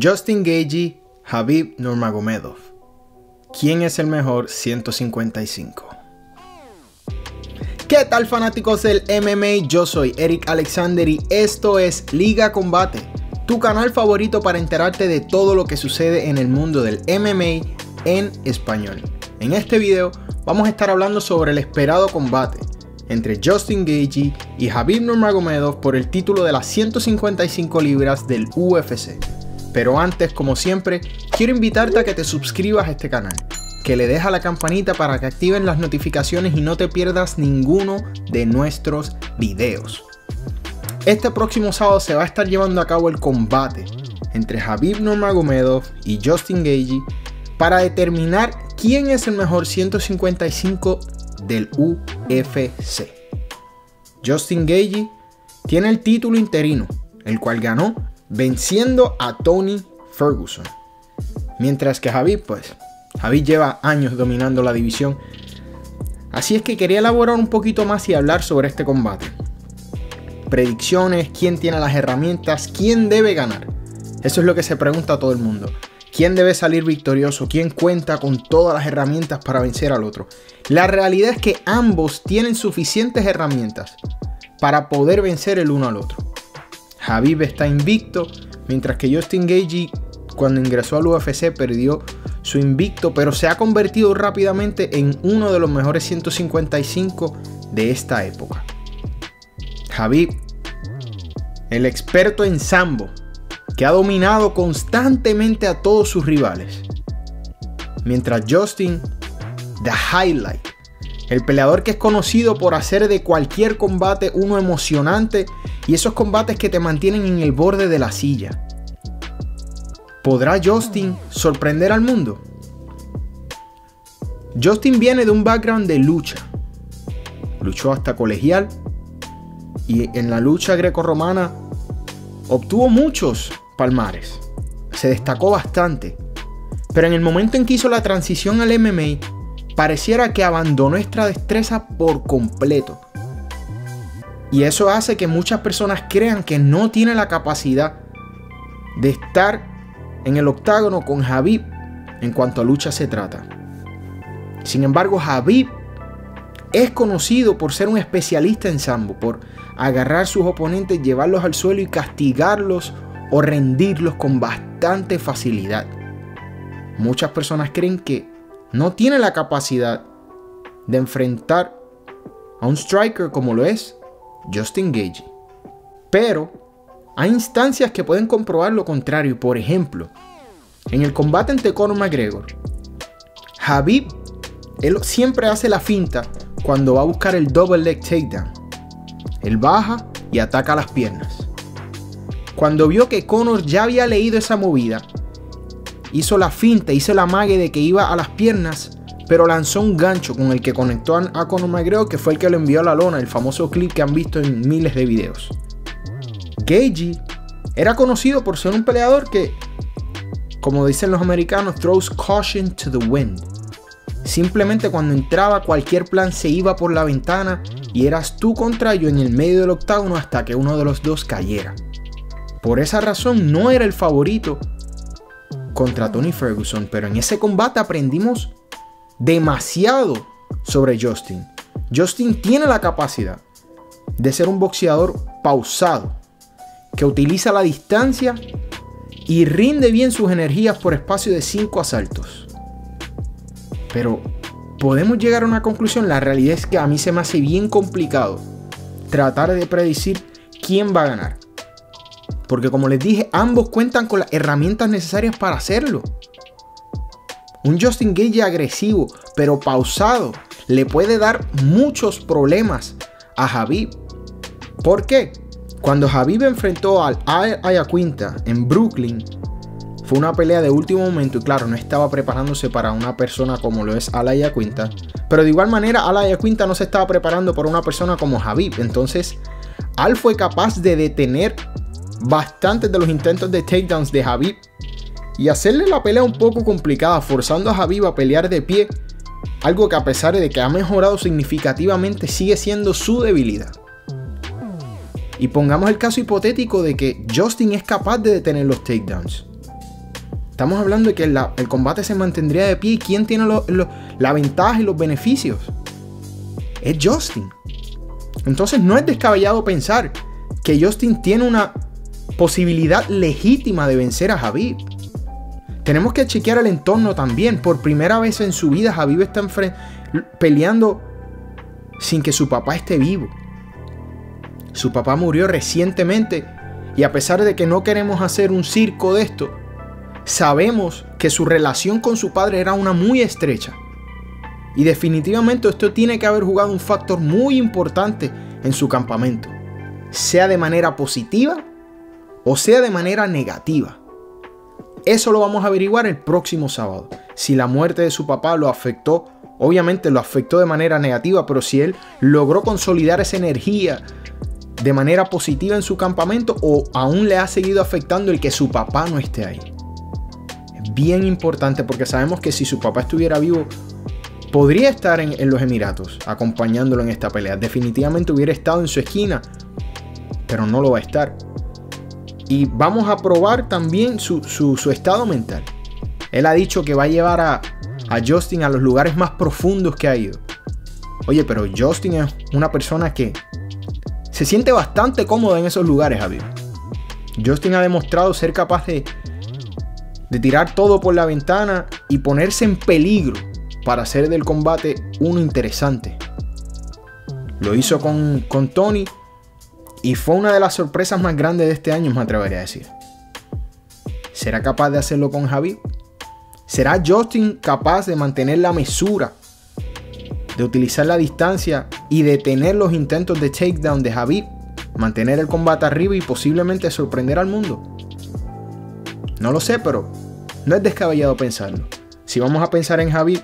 Justin Gagey, Habib Nurmagomedov. ¿Quién es el mejor 155? ¿Qué tal fanáticos del MMA? Yo soy Eric Alexander y esto es Liga Combate, tu canal favorito para enterarte de todo lo que sucede en el mundo del MMA en español. En este video vamos a estar hablando sobre el esperado combate entre Justin Gagey y Habib Nurmagomedov por el título de las 155 libras del UFC. Pero antes, como siempre, quiero invitarte a que te suscribas a este canal, que le dejes a la campanita para que activen las notificaciones y no te pierdas ninguno de nuestros videos. Este próximo sábado se va a estar llevando a cabo el combate entre Habib Nurmagomedov y Justin Gagey para determinar quién es el mejor 155 del UFC. Justin Gagey tiene el título interino, el cual ganó venciendo a Tony Ferguson. Mientras que Javi, pues, Javi lleva años dominando la división. Así es que quería elaborar un poquito más y hablar sobre este combate. Predicciones, quién tiene las herramientas, quién debe ganar. Eso es lo que se pregunta a todo el mundo. ¿Quién debe salir victorioso? ¿Quién cuenta con todas las herramientas para vencer al otro? La realidad es que ambos tienen suficientes herramientas para poder vencer el uno al otro. Habib está invicto, mientras que Justin Gagey cuando ingresó al UFC perdió su invicto, pero se ha convertido rápidamente en uno de los mejores 155 de esta época. Habib, el experto en sambo, que ha dominado constantemente a todos sus rivales. Mientras Justin, the highlight, el peleador que es conocido por hacer de cualquier combate uno emocionante y esos combates que te mantienen en el borde de la silla. ¿Podrá Justin sorprender al mundo? Justin viene de un background de lucha. Luchó hasta colegial y en la lucha grecorromana obtuvo muchos palmares. Se destacó bastante. Pero en el momento en que hizo la transición al MMA, pareciera que abandonó esta destreza por completo. Y eso hace que muchas personas crean que no tiene la capacidad de estar en el octágono con Javib en cuanto a lucha se trata. Sin embargo, Javib es conocido por ser un especialista en sambo, por agarrar sus oponentes, llevarlos al suelo y castigarlos o rendirlos con bastante facilidad. Muchas personas creen que no tiene la capacidad de enfrentar a un striker como lo es Justin Gage. Pero hay instancias que pueden comprobar lo contrario. Por ejemplo, en el combate entre Conor McGregor, Habib él siempre hace la finta cuando va a buscar el double leg takedown. Él baja y ataca las piernas. Cuando vio que Conor ya había leído esa movida, hizo la finta, hizo la mague de que iba a las piernas, pero lanzó un gancho con el que conectó a Conor McGregor, que fue el que lo envió a la lona, el famoso clip que han visto en miles de videos. Gagey era conocido por ser un peleador que, como dicen los americanos, throws caution to the wind. Simplemente cuando entraba cualquier plan se iba por la ventana y eras tú contra yo en el medio del octágono hasta que uno de los dos cayera. Por esa razón no era el favorito contra Tony Ferguson, pero en ese combate aprendimos demasiado sobre Justin. Justin tiene la capacidad de ser un boxeador pausado, que utiliza la distancia y rinde bien sus energías por espacio de 5 asaltos. Pero podemos llegar a una conclusión, la realidad es que a mí se me hace bien complicado tratar de predecir quién va a ganar. Porque como les dije, ambos cuentan con las herramientas necesarias para hacerlo. Un Justin Gage agresivo, pero pausado, le puede dar muchos problemas a Javib. ¿Por qué? Cuando Javib enfrentó al Ayacuinta en Brooklyn, fue una pelea de último momento y claro, no estaba preparándose para una persona como lo es Al Ayacuinta. Pero de igual manera, Al Ayacuinta no se estaba preparando para una persona como Javib. Entonces, Al fue capaz de detener bastantes de los intentos de takedowns de Javib y hacerle la pelea un poco complicada, forzando a Javib a pelear de pie, algo que a pesar de que ha mejorado significativamente sigue siendo su debilidad. Y pongamos el caso hipotético de que Justin es capaz de detener los takedowns. Estamos hablando de que el combate se mantendría de pie y quién tiene la ventaja y los beneficios. Es Justin. Entonces no es descabellado pensar que Justin tiene una posibilidad legítima de vencer a Javib. Tenemos que chequear el entorno también. Por primera vez en su vida, Javib está peleando sin que su papá esté vivo. Su papá murió recientemente y a pesar de que no queremos hacer un circo de esto, sabemos que su relación con su padre era una muy estrecha. Y definitivamente esto tiene que haber jugado un factor muy importante en su campamento, sea de manera positiva o sea de manera negativa. Eso lo vamos a averiguar el próximo sábado. Si la muerte de su papá lo afectó, obviamente lo afectó de manera negativa, pero si él logró consolidar esa energía de manera positiva en su campamento o aún le ha seguido afectando el que su papá no esté ahí. Es bien importante porque sabemos que si su papá estuviera vivo, podría estar en, los Emiratos acompañándolo en esta pelea. Definitivamente hubiera estado en su esquina, pero no lo va a estar. Y vamos a probar también su, estado mental. Él ha dicho que va a llevar a, a Justin a los lugares más profundos que ha ido. Oye, pero Justin es una persona que se siente bastante cómodo en esos lugares, Javier. Justin ha demostrado ser capaz de, de tirar todo por la ventana y ponerse en peligro para hacer del combate uno interesante. Lo hizo con, con Tony y fue una de las sorpresas más grandes de este año, me atrevería a decir. ¿Será capaz de hacerlo con Javi? ¿Será Justin capaz de mantener la mesura, de utilizar la distancia y detener los intentos de takedown de Javi? Mantener el combate arriba y posiblemente sorprender al mundo. No lo sé, pero no es descabellado pensarlo. Si vamos a pensar en Javi,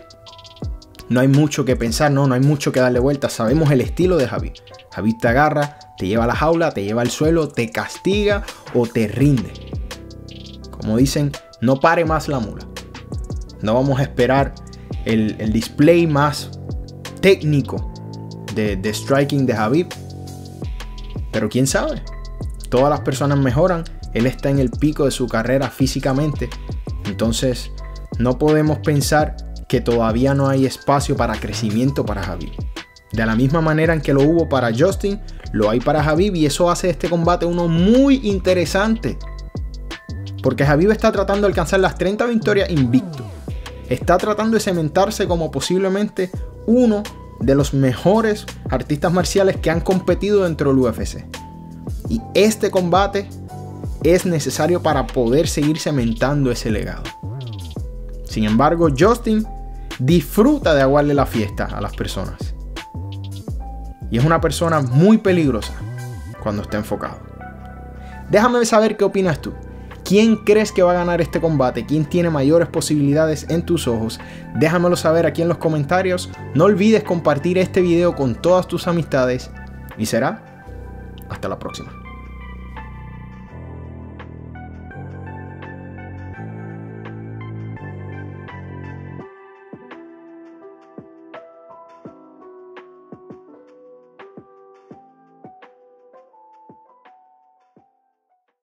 no hay mucho que pensar, no, no hay mucho que darle vuelta. Sabemos el estilo de Javi. Javi te agarra, te lleva a la jaula, te lleva al suelo, te castiga o te rinde. Como dicen, no pare más la mula. No vamos a esperar el, display más técnico de, de striking de Javi. Pero quién sabe. Todas las personas mejoran. Él está en el pico de su carrera físicamente. Entonces, no podemos pensar que todavía no hay espacio para crecimiento para Javi. De la misma manera en que lo hubo para Justin, lo hay para Javib y eso hace este combate uno muy interesante. Porque Javib está tratando de alcanzar las 30 victorias invicto. Está tratando de cementarse como posiblemente uno de los mejores artistas marciales que han competido dentro del UFC. Y este combate es necesario para poder seguir cementando ese legado. Sin embargo, Justin disfruta de aguarle la fiesta a las personas. Y es una persona muy peligrosa cuando está enfocado. Déjame saber qué opinas tú. ¿Quién crees que va a ganar este combate? ¿Quién tiene mayores posibilidades en tus ojos? Déjamelo saber aquí en los comentarios. No olvides compartir este video con todas tus amistades. Y será hasta la próxima.